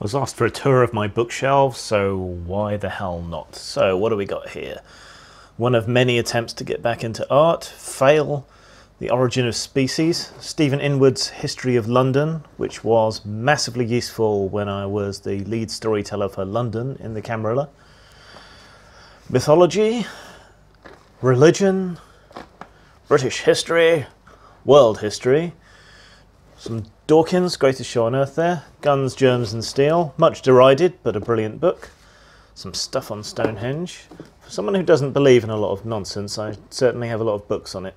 I was asked for a tour of my bookshelves, so why the hell not? So, what do we got here? One of many attempts to get back into art. Fail. The Origin of Species. Stephen Inwood's History of London, which was massively useful when I was the lead storyteller for London in the Camarilla. Mythology. Religion. British history. World history. Some Dawkins, Greatest Show on Earth there. Guns, Germs and Steel. Much derided, but a brilliant book. Some stuff on Stonehenge. For someone who doesn't believe in a lot of nonsense, I certainly have a lot of books on it.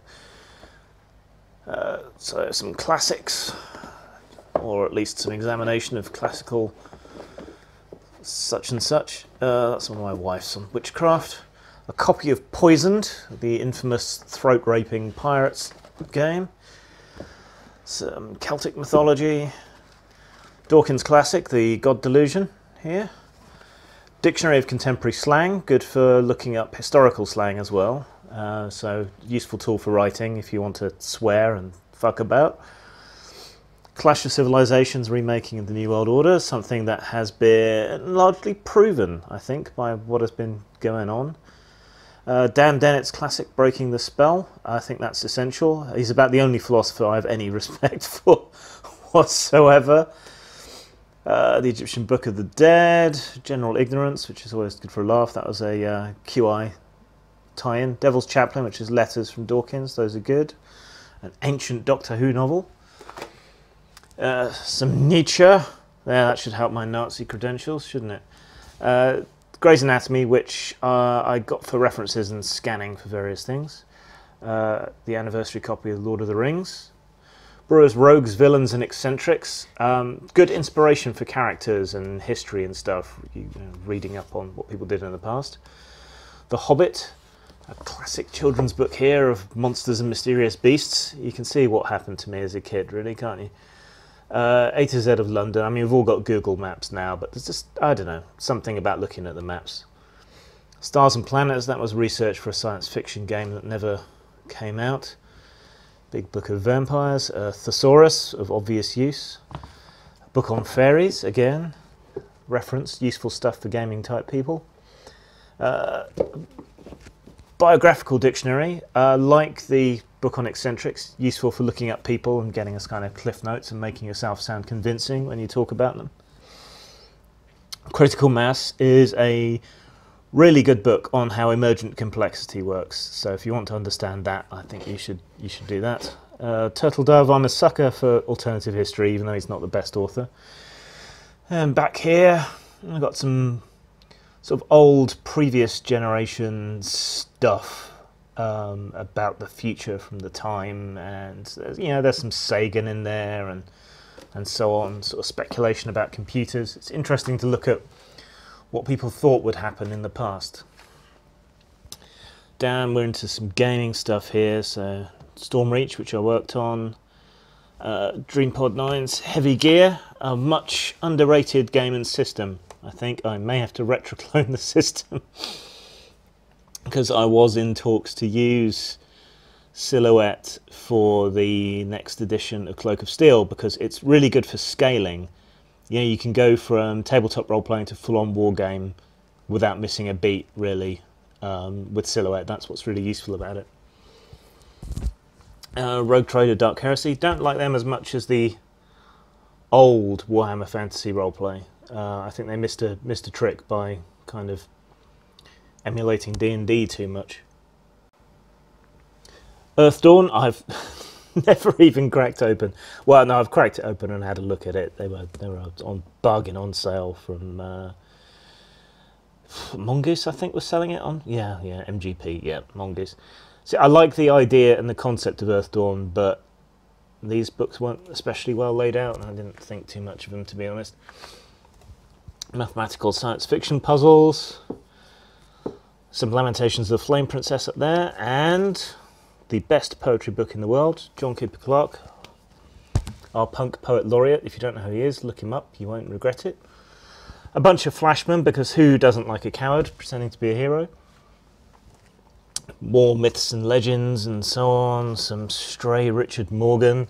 Uh, so some classics, or at least some examination of classical such and such. Uh, that's one of my wife's on witchcraft. A copy of Poisoned, the infamous throat raping pirates game some Celtic mythology, Dawkins Classic, the God Delusion here. Dictionary of Contemporary Slang, good for looking up historical slang as well. Uh, so useful tool for writing if you want to swear and fuck about. Clash of Civilizations remaking of the New World Order, something that has been largely proven, I think, by what has been going on. Uh, Dan Dennett's classic Breaking the Spell, I think that's essential. He's about the only philosopher I have any respect for whatsoever. Uh, the Egyptian Book of the Dead, General Ignorance, which is always good for a laugh. That was a uh, QI tie in. Devil's Chaplain, which is letters from Dawkins, those are good. An ancient Doctor Who novel. Uh, some Nietzsche. Yeah, that should help my Nazi credentials, shouldn't it? Gray's Anatomy, which uh, I got for references and scanning for various things. Uh, the anniversary copy of Lord of the Rings. Brewer's Rogues, Villains, and Eccentrics. Um, good inspiration for characters and history and stuff, you know, reading up on what people did in the past. The Hobbit, a classic children's book here of monsters and mysterious beasts. You can see what happened to me as a kid, really, can't you? Uh, A to Z of London. I mean, we've all got Google Maps now, but there's just, I don't know, something about looking at the maps. Stars and Planets, that was research for a science fiction game that never came out. Big Book of Vampires. Uh, Thesaurus, of obvious use. Book on Fairies, again, reference, useful stuff for gaming type people. Uh, biographical dictionary, uh, like the book on eccentrics, useful for looking at people and getting us kind of cliff notes and making yourself sound convincing when you talk about them. Critical Mass is a really good book on how emergent complexity works. So if you want to understand that, I think you should you should do that. Uh, Turtledove, I'm a sucker for alternative history, even though he's not the best author. And back here, I've got some sort of old, previous generation stuff um, about the future from the time, and uh, you know, there's some Sagan in there, and and so on, sort of speculation about computers. It's interesting to look at what people thought would happen in the past. Down, we're into some gaming stuff here, so Stormreach, which I worked on, uh, DreamPod 9's Heavy Gear, a much underrated game and system. I think I may have to retroclone the system because I was in talks to use Silhouette for the next edition of Cloak of Steel because it's really good for scaling. You know, you can go from tabletop role playing to full on war game without missing a beat, really, um, with Silhouette. That's what's really useful about it. Uh, Rogue Trader Dark Heresy. Don't like them as much as the old Warhammer Fantasy roleplay. Uh, I think they missed a missed a trick by kind of emulating D and D too much. Earthdawn, I've never even cracked open. Well, no, I've cracked it open and had a look at it. They were they were on bargain on sale from uh, Mongoose, I think, was selling it on. Yeah, yeah, MGP, yeah, Mongoose. See, I like the idea and the concept of Earthdawn, but these books weren't especially well laid out, and I didn't think too much of them, to be honest. Mathematical science fiction puzzles, some Lamentations of the Flame Princess up there, and the best poetry book in the world, John Cooper Clarke, our punk poet laureate. If you don't know who he is, look him up, you won't regret it. A bunch of Flashmen, because who doesn't like a coward pretending to be a hero? More myths and legends and so on, some stray Richard Morgan,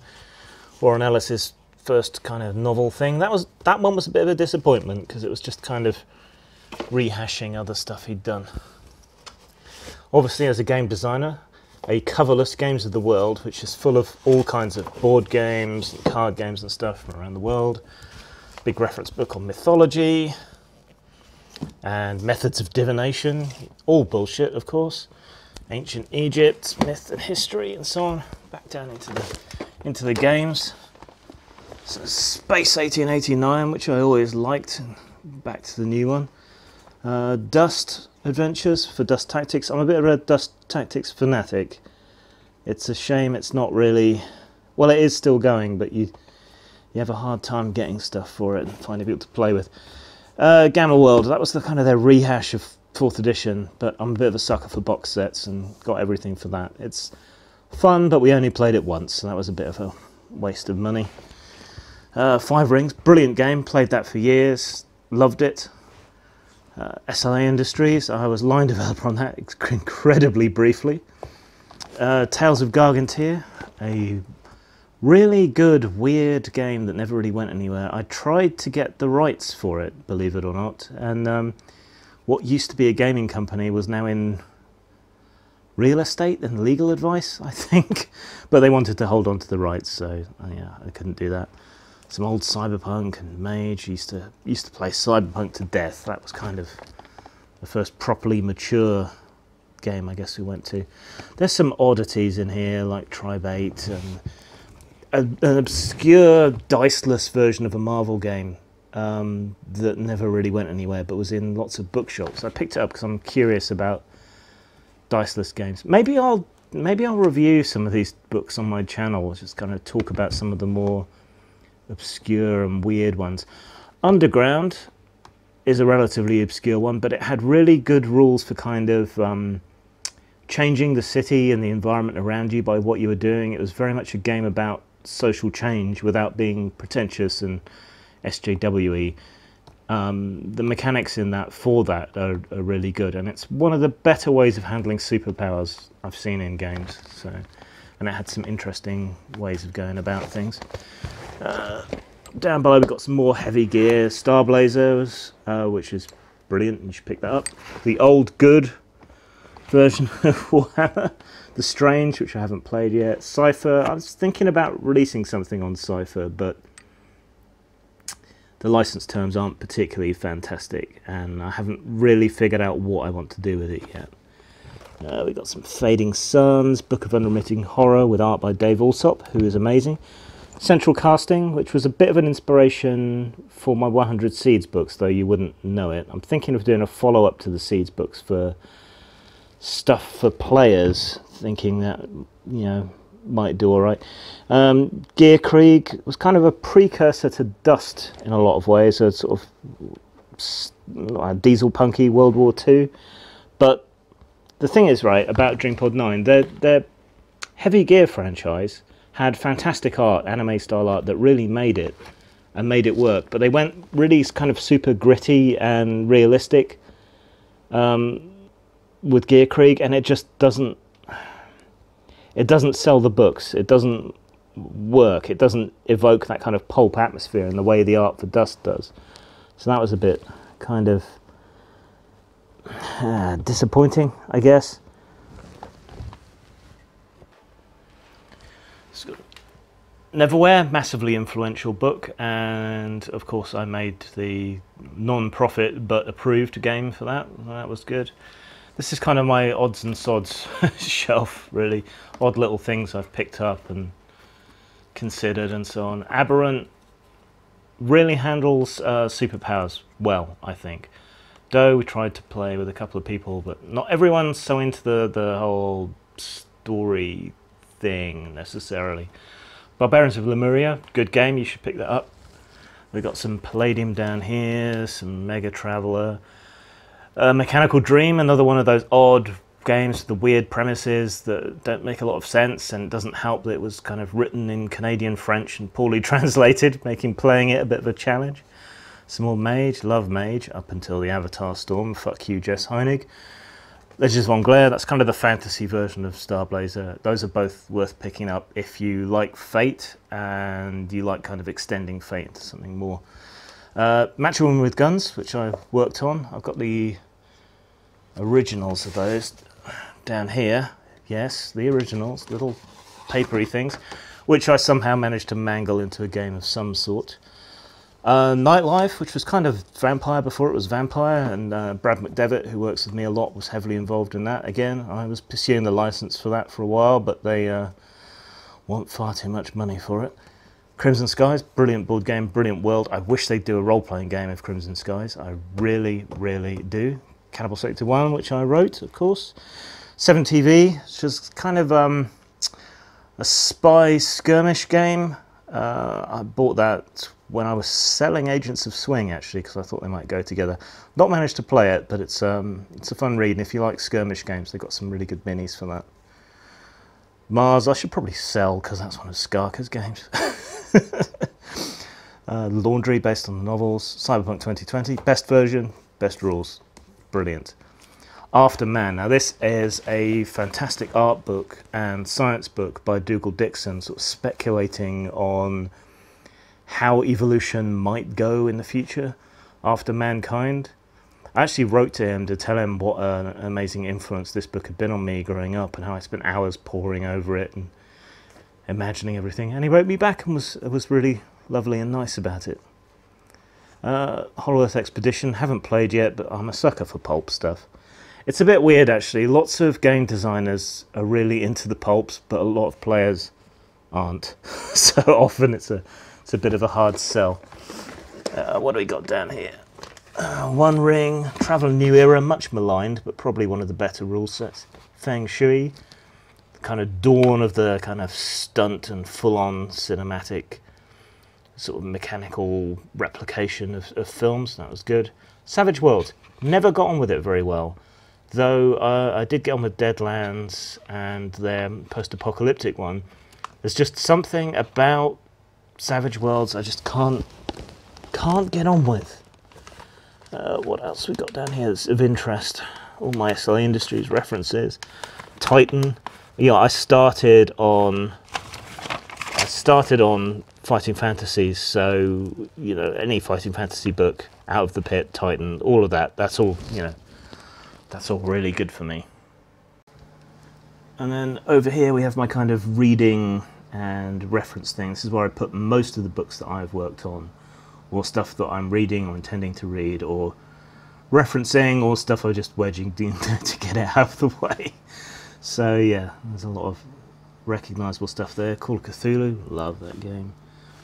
Warren Ellis's first kind of novel thing. That was that one was a bit of a disappointment because it was just kind of rehashing other stuff he'd done. Obviously, as a game designer, a coverless games of the world, which is full of all kinds of board games and card games and stuff from around the world. Big reference book on mythology and methods of divination, all bullshit, of course. Ancient Egypt, myth and history, and so on. Back down into the into the games. So Space 1889, which I always liked, and back to the new one. Uh, Dust Adventures for Dust Tactics. I'm a bit of a Dust Tactics fanatic. It's a shame it's not really. Well, it is still going, but you you have a hard time getting stuff for it and finding people to play with. Uh, Gamma World. That was the kind of their rehash of fourth edition, but I'm a bit of a sucker for box sets and got everything for that. It's fun, but we only played it once, so that was a bit of a waste of money. Uh, Five Rings, brilliant game. Played that for years. Loved it. Uh, SLA Industries, I was line developer on that incredibly briefly. Uh, Tales of Gargantia, a really good, weird game that never really went anywhere. I tried to get the rights for it, believe it or not, and um, what used to be a gaming company was now in real estate and legal advice, I think. but they wanted to hold on to the rights, so uh, yeah, I couldn't do that. Some old Cyberpunk and Mage used to used to play Cyberpunk to death. That was kind of the first properly mature game I guess we went to. There's some oddities in here like Tribe 8 and a, an obscure diceless version of a Marvel game um, that never really went anywhere, but was in lots of bookshops. I picked it up because I'm curious about diceless games. Maybe I'll maybe I'll review some of these books on my channel. Just kind of talk about some of the more obscure and weird ones. Underground is a relatively obscure one, but it had really good rules for kind of um, changing the city and the environment around you by what you were doing. It was very much a game about social change without being pretentious and SJWE. Um, the mechanics in that for that are, are, really good, and it's one of the better ways of handling superpowers I've seen in games. So, and it had some interesting ways of going about things. Uh, down below, we've got some more heavy gear, Star Blazers, uh, which is brilliant. You should pick that up. The old good version of Warhammer, the Strange, which I haven't played yet. Cypher. I was thinking about releasing something on Cypher, but the license terms aren't particularly fantastic, and I haven't really figured out what I want to do with it yet. Uh, we got some Fading Suns, Book of Unremitting Horror with art by Dave Allsop, who is amazing. Central Casting, which was a bit of an inspiration for my 100 Seeds books, though you wouldn't know it. I'm thinking of doing a follow up to the Seeds books for stuff for players, thinking that, you know, might do all right. Um, Gear Krieg was kind of a precursor to Dust in a lot of ways, a sort of diesel punky World War II. But the thing is, right, about DreamPod 9, their, their Heavy Gear franchise had fantastic art, anime style art, that really made it and made it work. But they went really kind of super gritty and realistic um, with Gear Krieg, and it just doesn't it doesn't sell the books. It doesn't work. It doesn't evoke that kind of pulp atmosphere in the way the art for Dust does. So that was a bit kind of uh, disappointing, I guess. Neverwhere, massively influential book, and of course I made the non-profit but approved game for that. That was good. This is kind of my odds and sods shelf, really. Odd little things I've picked up and considered and so on. Aberrant really handles uh, superpowers well, I think. Though we tried to play with a couple of people, but not everyone's so into the, the whole story thing necessarily. Barbarians of Lemuria, good game, you should pick that up. We've got some Palladium down here, some Mega Traveller. Uh, Mechanical Dream, another one of those odd games with the weird premises that don't make a lot of sense, and it doesn't help that it was kind of written in Canadian French and poorly translated, making playing it a bit of a challenge. Some more Mage, love Mage, up until the Avatar Storm. Fuck you, Jess Heinig. Legends of Anglerre, that's kind of the fantasy version of Star Blazer. Those are both worth picking up if you like Fate and you like kind of extending Fate into something more. Uh, Macho Women with Guns, which I've worked on. I've got the originals of those down here. Yes, the originals, little papery things, which I somehow managed to mangle into a game of some sort. Uh, Nightlife, which was kind of vampire before it was vampire, and uh, Brad McDevitt, who works with me a lot, was heavily involved in that. Again, I was pursuing the license for that for a while, but they uh, want far too much money for it. Crimson Skies, brilliant board game, brilliant world. I wish they'd do a role playing game of Crimson Skies. I really, really do. Cannibal Sector 1, which I wrote, of course. 7 TV, which is kind of um, a spy skirmish game. Uh, I bought that when I was selling Agents of Swing, actually, because I thought they might go together. Not managed to play it, but it's um, it's a fun read. And if you like skirmish games, they've got some really good minis for that. Mars, I should probably sell because that's one of Skarka's games. uh, Laundry, based on the novels. Cyberpunk 2020, best version, best rules. Brilliant. Afterman. Now, this is a fantastic art book and science book by Dougal Dixon, sort of speculating on how evolution might go in the future after mankind. I actually wrote to him to tell him what an amazing influence this book had been on me growing up and how I spent hours poring over it and imagining everything. And he wrote me back and was was really lovely and nice about it. Uh, Hollow Earth Expedition, haven't played yet, but I'm a sucker for pulp stuff. It's a bit weird actually. Lots of game designers are really into the pulps, but a lot of players aren't. so often it's a it's a bit of a hard sell. Uh, what do we got down here? Uh, One Ring, Traveller New Era, much maligned, but probably one of the better rule sets. Feng Shui, kind of dawn of the kind of stunt and full-on cinematic sort of mechanical replication of, of films. That was good. Savage World, never got on with it very well. Though uh, I did get on with Deadlands and their post-apocalyptic one. There's just something about Savage Worlds I just can't can't get on with. Uh, what else we got down here that's of interest? All my SLA Industries references. Titan. Yeah, I started on I started on fighting fantasies, so you know any fighting fantasy book, Out of the Pit, Titan, all of that. That's all you know. That's all really good for me. And then over here we have my kind of reading and reference thing. This is where I put most of the books that I've worked on, or stuff that I'm reading or intending to read, or referencing, or stuff I'm just wedging to get it out of the way. So yeah, there's a lot of recognisable stuff there. Call of Cthulhu, love that game.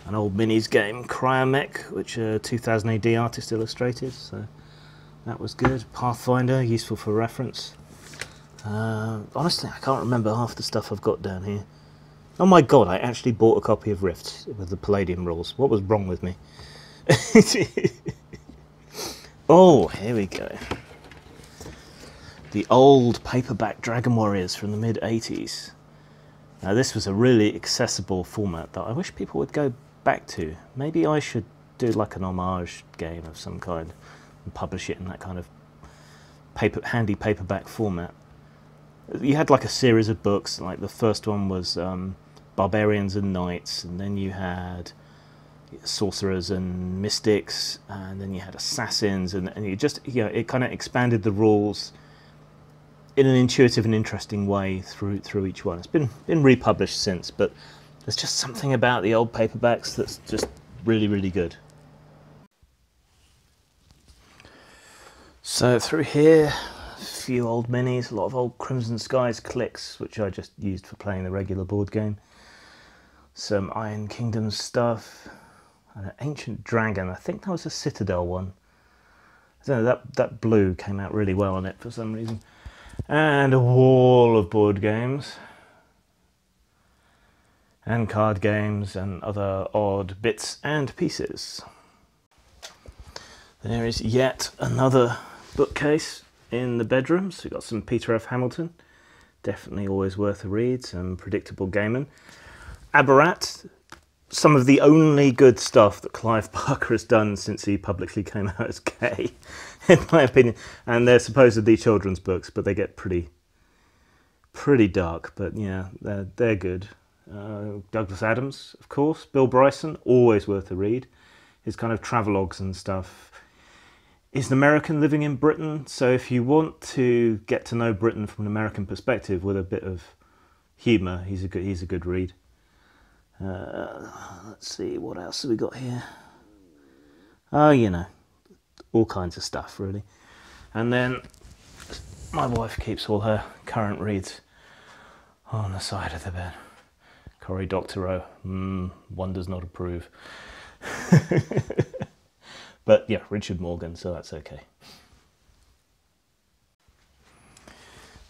An old minis game, Cryomech, which uh, 2000 AD artist illustrated, so that was good. Pathfinder, useful for reference. Uh, honestly, I can't remember half the stuff I've got down here. Oh my god, I actually bought a copy of Rift with the Palladium rules. What was wrong with me? oh, here we go. The old paperback Dragon Warriors from the mid 80s. Now, this was a really accessible format that I wish people would go back to. Maybe I should do like an homage game of some kind and publish it in that kind of paper, handy paperback format. You had like a series of books, like the first one was um, barbarians and knights, and then you had sorcerers and mystics, and then you had assassins, and, and you just you know it kind of expanded the rules in an intuitive and interesting way through through each one. It's been been republished since, but there's just something about the old paperbacks that's just really really good. So through here, a few old minis, a lot of old Crimson Skies clicks, which I just used for playing the regular board game some Iron Kingdom stuff, and an Ancient Dragon. I think that was a Citadel one. I don't know, that, that blue came out really well on it for some reason. And a wall of board games. And card games and other odd bits and pieces. There is yet another bookcase in the bedroom. So we've got some Peter F. Hamilton. Definitely always worth a read. Some predictable gaming. Abarat, some of the only good stuff that Clive Barker has done since he publicly came out as gay, in my opinion. And they're supposedly children's books, but they get pretty, pretty dark. But yeah, they're they're good. Uh, Douglas Adams, of course. Bill Bryson, always worth a read. His kind of travelogues and stuff. He's an American living in Britain, so if you want to get to know Britain from an American perspective with a bit of humour, he's a good he's a good read. Uh, let's see, what else have we got here? Oh, you know, all kinds of stuff, really. And then my wife keeps all her current reads on the side of the bed. Cory Doctorow, mm, one does not approve. but yeah, Richard Morgan, so that's okay.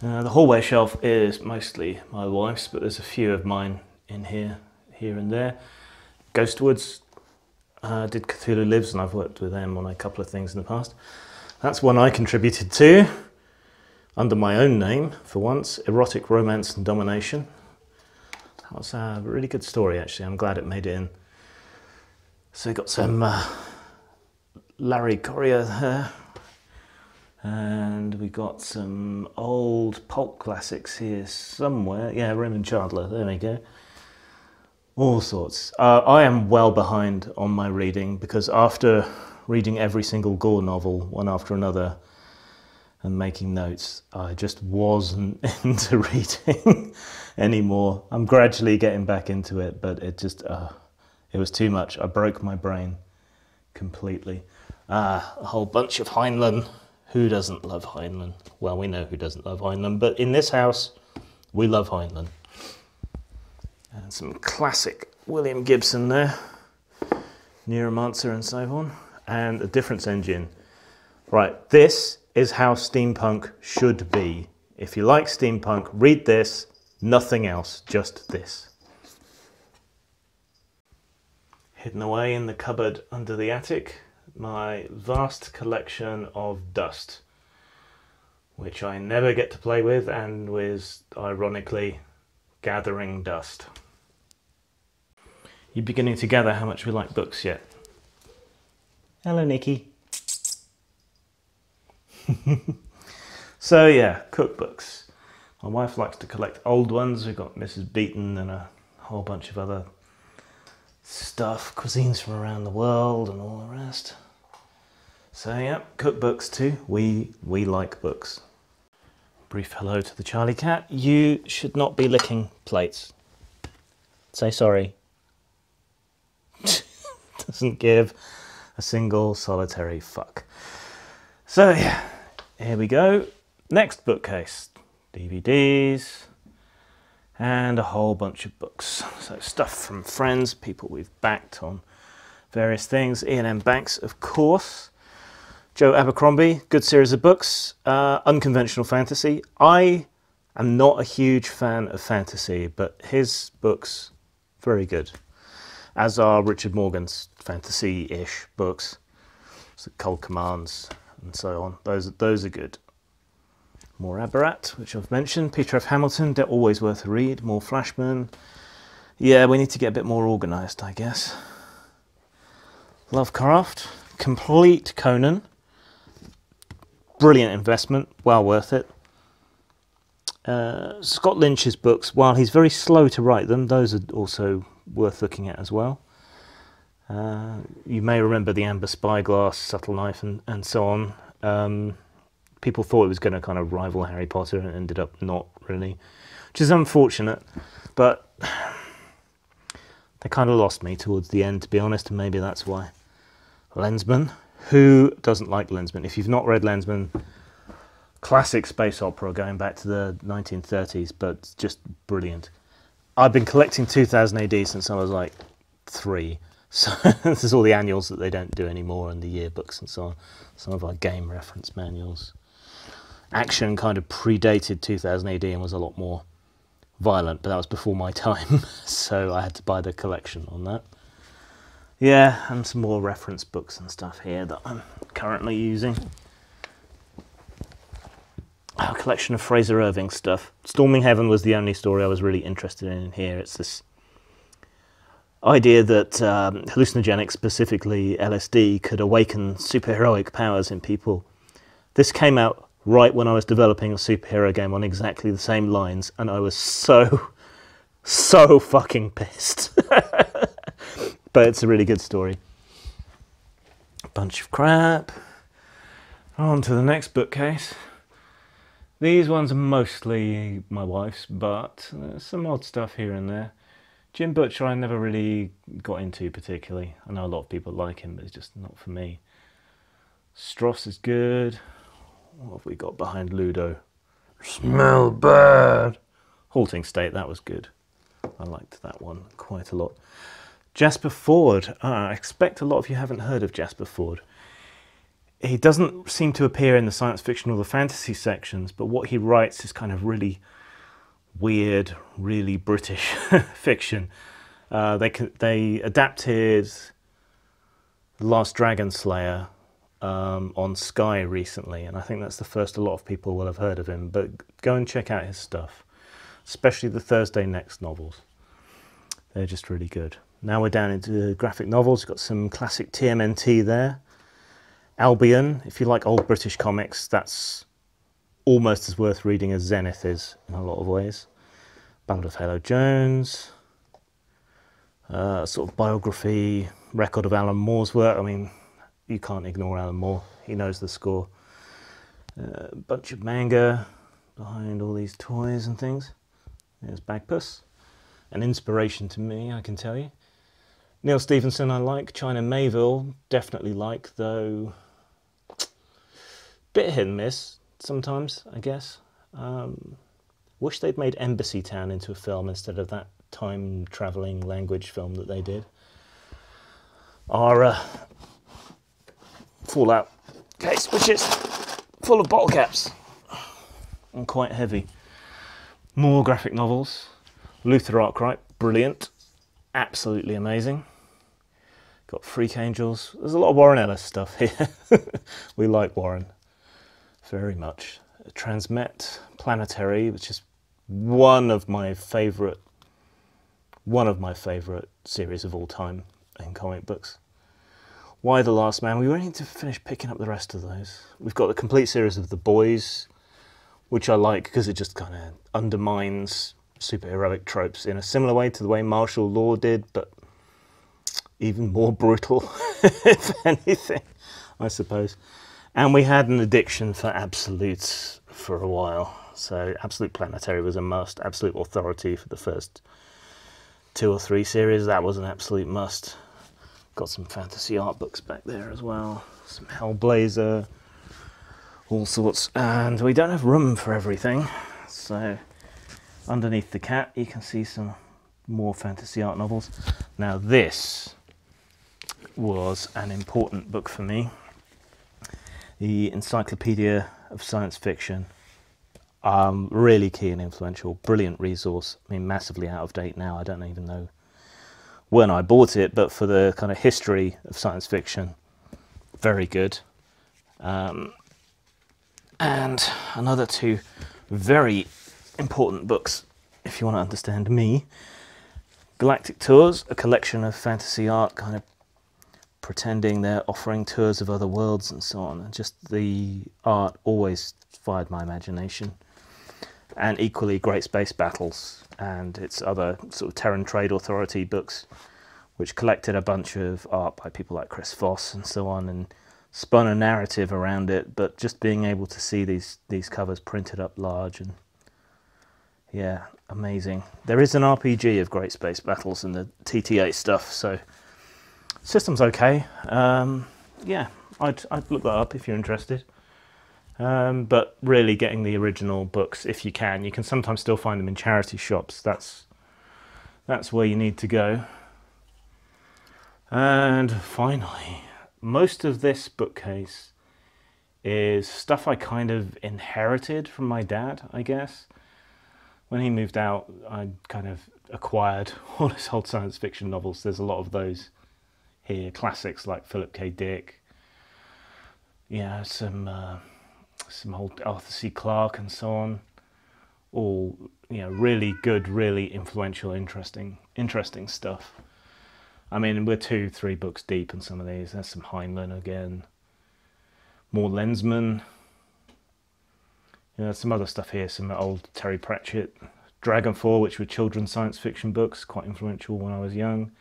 Uh, the hallway shelf is mostly my wife's, but there's a few of mine in here, here and there. Ghostwoods uh, did Cthulhu Lives, and I've worked with them on a couple of things in the past. That's one I contributed to under my own name for once Erotic Romance and Domination. That was a really good story, actually. I'm glad it made it in. So got some uh, Larry Correia there. And we got some old pulp classics here somewhere. Yeah, Raymond Chandler, there we go. All sorts. Uh, I am well behind on my reading because after reading every single Gor novel, one after another, and making notes. I just wasn't into reading anymore. I'm gradually getting back into it, but it just, uh, it was too much. I broke my brain completely. Ah, a whole bunch of Heinlein. Who doesn't love Heinlein? Well, we know who doesn't love Heinlein, but in this house, we love Heinlein. And some classic William Gibson there, Neuromancer and so on, and a difference engine. Right, this is how steampunk should be. If you like steampunk, read this, nothing else, just this. Hidden away in the cupboard under the attic, my vast collection of dust, which I never get to play with and was ironically, gathering dust. You're beginning to gather how much we like books yet? Hello, Nikki. so yeah, cookbooks. My wife likes to collect old ones. We've got Mrs. Beeton and a whole bunch of other stuff, cuisines from around the world and all the rest. So yeah, cookbooks too. We we like books. Brief hello to the Charlie cat. You should not be licking plates. Say sorry. Doesn't give a single solitary fuck. So yeah. Here we go. Next bookcase. DVDs and a whole bunch of books. So stuff from friends, people we've backed on various things. Iain M. Banks, of course. Joe Abercrombie, good series of books. Uh, unconventional fantasy. I am not a huge fan of fantasy, but his books, very good. As are Richard Morgan's fantasy-ish books. So Cold Commands, and so on. Those, those are good. More Abarat, which I've mentioned. Peter F. Hamilton, they're always worth a read. More Flashman. Yeah, we need to get a bit more organised, I guess. Lovecraft, complete Conan. Brilliant investment, well worth it. Uh, Scott Lynch's books, while he's very slow to write them, those are also worth looking at as well. Uh, you may remember the Amber Spyglass, Subtle Knife, and, and so on. Um, people thought it was going to kind of rival Harry Potter and ended up not really, which is unfortunate. But they kind of lost me towards the end, to be honest, and maybe that's why. Lensman. Who doesn't like Lensman? If you've not read Lensman, classic space opera going back to the 1930s, but just brilliant. I've been collecting 2000 AD since I was like three. So this is all the annuals that they don't do anymore and the yearbooks and so on. Some of our game reference manuals. Action kind of predated 2000 AD and was a lot more violent, but that was before my time, so I had to buy the collection on that. Yeah, and some more reference books and stuff here that I'm currently using. A collection of Frazer Irving stuff. Storming Heaven was the only story I was really interested in here. It's this idea that um, hallucinogenics, specifically LSD, could awaken superheroic powers in people. This came out right when I was developing a superhero game on exactly the same lines, and I was so, so fucking pissed. but it's a really good story. Bunch of crap. On to the next bookcase. These ones are mostly my wife's, but there's some odd stuff here and there. Jim Butcher I never really got into particularly. I know a lot of people like him, but it's just not for me. Stross is good. What have we got behind Ludo? Smell bad. Halting State, that was good. I liked that one quite a lot. Jasper Fforde. Uh, I expect a lot of you haven't heard of Jasper Fforde. He doesn't seem to appear in the science fiction or the fantasy sections, but what he writes is kind of really weird, really British fiction. Uh, they they adapted The Last Dragon Slayer um, on Sky recently, and I think that's the first a lot of people will have heard of him. But go and check out his stuff, especially the Thursday Next novels. They're just really good. Now we're down into graphic novels. We've got some classic TMNT there. Albion, if you like old British comics, that's almost as worth reading as Zenith is in a lot of ways. Ballad of Halo Jones, uh, sort of biography, record of Alan Moore's work. I mean, you can't ignore Alan Moore, he knows the score. A uh, bunch of manga behind all these toys and things. There's Bagpuss, an inspiration to me, I can tell you. Neal Stephenson, I like, China Miéville, definitely like, though bit hit and miss sometimes, I guess. Um, wish they'd made Embassy Town into a film instead of that time traveling language film that they did. Our uh, Fallout case, which is full of bottle caps and quite heavy. More graphic novels. Luther Arkwright, brilliant, absolutely amazing. Got Freak Angels. There's a lot of Warren Ellis stuff here. we like Warren very much. Transmet Planetary, which is one of my favorite, one of my favorite series of all time in comic books. Y the Last Man? We need to finish picking up the rest of those. We've got the complete series of The Boys, which I like because it just kind of undermines superheroic tropes in a similar way to the way Marshal Law did, but even more brutal, if anything, I suppose. And we had an addiction for absolutes for a while. So Absolute Planetary was a must. Absolute Authority for the first two or three series, that was an absolute must. Got some fantasy art books back there as well. Some Hellblazer, all sorts. And we don't have room for everything. So underneath the cat, you can see some more fantasy art novels. Now this was an important book for me the Encyclopedia of Science Fiction. Um, really key and influential, brilliant resource. I mean, massively out of date now. I don't even know when I bought it, but for the kind of history of science fiction, very good. Um, and another two very important books, if you want to understand me. Galactic Tours, a collection of fantasy art, kind of pretending they're offering tours of other worlds and so on. And just the art always fired my imagination. And equally, Great Space Battles and its other sort of Terran Trade Authority books, which collected a bunch of art by people like Chris Foss and so on, and spun a narrative around it. But just being able to see these these covers printed up large and yeah, amazing. There is an RPG of Great Space Battles and the TTA stuff, so System's okay. Um, yeah, I'd, I'd look that up if you're interested. Um, but really getting the original books if you can. You can sometimes still find them in charity shops. That's, that's where you need to go. And finally, most of this bookcase is stuff I kind of inherited from my dad, I guess. When he moved out, I kind of acquired all his old science fiction novels. There's a lot of those here. Classics like Philip K. Dick, yeah, some uh, some old Arthur C. Clarke and so on. All you know, really good, really influential, interesting, interesting stuff. I mean, we're two, three books deep in some of these. There's some Heinlein again, more Lensman. You know, some other stuff here, some old Terry Pratchett, Dragonfall, which were children's science fiction books, quite influential when I was young.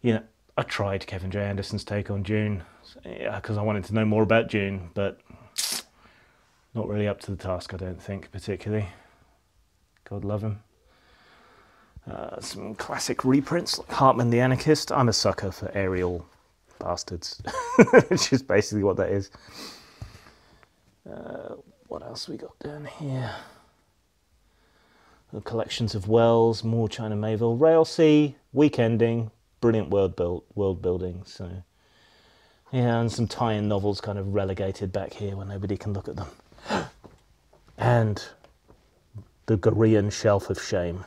You know, I tried Kevin J. Anderson's take on Dune because I wanted to know more about Dune, but not really up to the task, I don't think, particularly. God love him. Uh, some classic reprints like Hartmann the Anarchist. I'm a sucker for aerial bastards, which is basically what that is. Uh, what else we got down here? The collections of Wells, more China Miéville, Railsea, Weekending, brilliant world built world building. So yeah, and some tie-in novels kind of relegated back here where nobody can look at them. and the Gorean Shelf of Shame.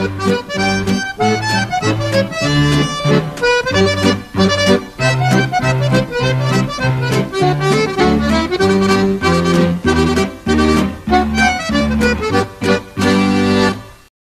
Thank you.